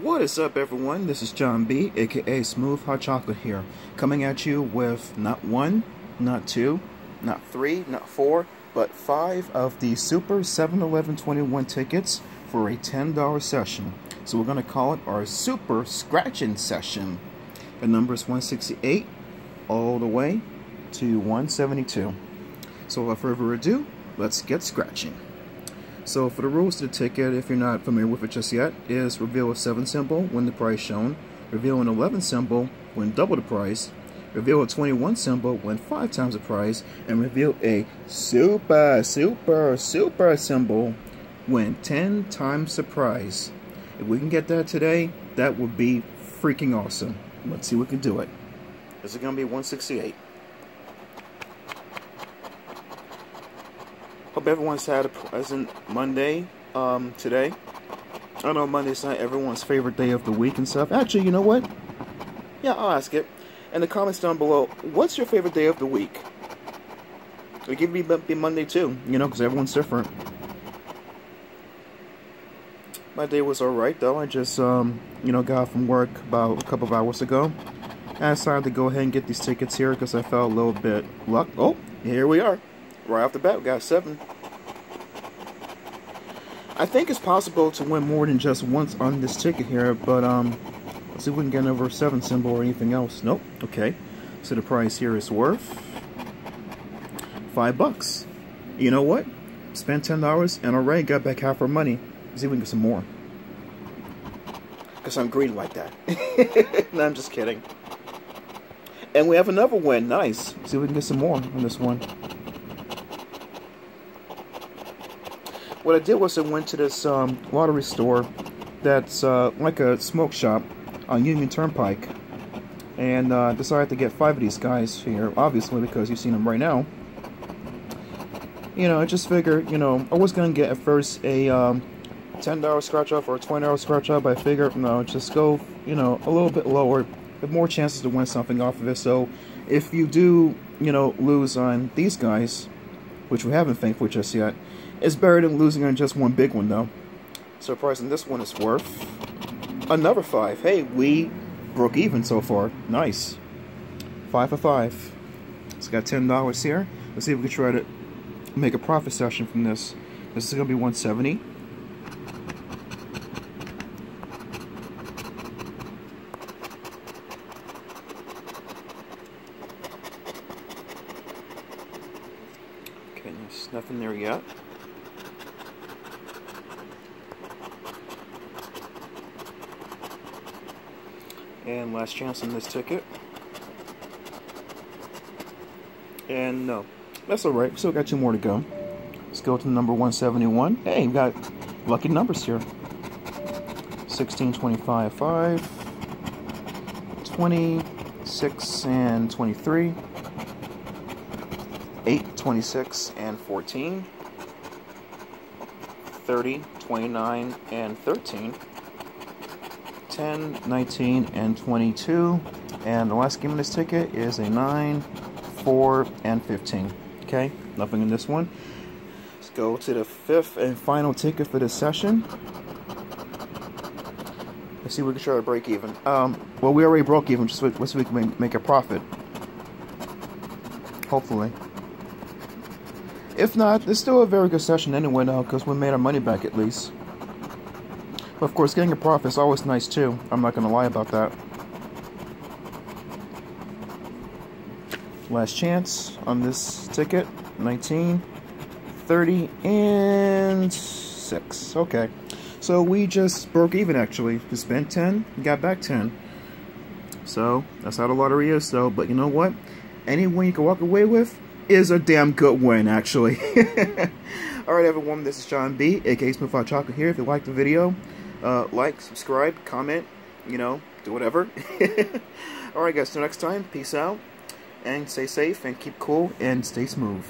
What is up everyone? This is John B, aka Smooth Hot Chocolate here, coming at you with not one, not two, not three, not four, but five of the Super 7-Eleven 21 tickets for a $10 session. So we're going to call it our Super Scratching Session. The number is 168 all the way to 172. So without further ado, let's get scratching. So for the rules to the ticket, if you're not familiar with it just yet, is reveal a 7 symbol when the price shown, reveal an 11 symbol when double the price, reveal a 21 symbol when 5 times the price, and reveal a super, super, super symbol when 10 times the price. If we can get that today, that would be freaking awesome. Let's see if we can do it. Is it going to be 168? Hope everyone's had a pleasant Monday um, today. I know Monday's not everyone's favorite day of the week and stuff. Actually, you know what? Yeah, I'll ask it. In the comments down below, what's your favorite day of the week? It could be, be Monday too, you know, because everyone's different. My day was alright though. I just, um, you know, got from work about a couple of hours ago. I decided to go ahead and get these tickets here because I felt a little bit luck. Oh, here we are. Right off the bat, we got seven. I think it's possible to win more than just once on this ticket here, but um, let's see if we can get another seven symbol or anything else. Nope. Okay. So the price here is worth five bucks. You know what? Spent ten dollars and already got back half our money. Let's see if we can get some more. Because I'm green like that. no, I'm just kidding. And we have another win. Nice. See if we can get some more on this one. What I did was I went to this um, lottery store that's uh, like a smoke shop on Union Turnpike and uh, decided to get five of these guys here, obviously because you've seen them right now. You know, I just figured, you know, I was going to get at first a um, $10 scratch off or a $20 scratch off, but I figured, no, just go, you know, a little bit lower, have more chances to win something off of it. So if you do, you know, lose on these guys, which we haven't thankfully just yet, it's better than losing on just one big one, though. Surprising, this one is worth another five. Hey, we broke even so far. Nice. Five for five. It's got $10 here. Let's see if we can try to make a profit session from this. This is going to be 170 Okay, there's nothing there yet. And last chance on this ticket. And no. That's alright. Still got two more to go. Let's go to number 171. Hey, we got lucky numbers here. 16, 25, 5, 26, and 23, 8, 26, and 14, 30, 29, and 13. 10, 19, and 22. And the last game in this ticket is a 9, 4, and 15. Okay, nothing in this one. Let's go to the fifth and final ticket for this session. Let's see if we can try to break even. Um, well, we already broke even, just so we can make a profit. Hopefully. If not, it's still a very good session anyway now, because we made our money back at least. But of course, getting a profit is always nice too. I'm not going to lie about that. Last chance on this ticket. 19, 30, and 6. Okay. So we just broke even actually. We spent 10, got back 10. So that's how the lottery is though. But you know what? Any win you can walk away with is a damn good win actually. Alright everyone, this is John B, aka Smooth Chocolate here. If you liked the video, uh, like, subscribe, comment, you know, do whatever. Alright guys, till next time, peace out, and stay safe, and keep cool, and stay smooth.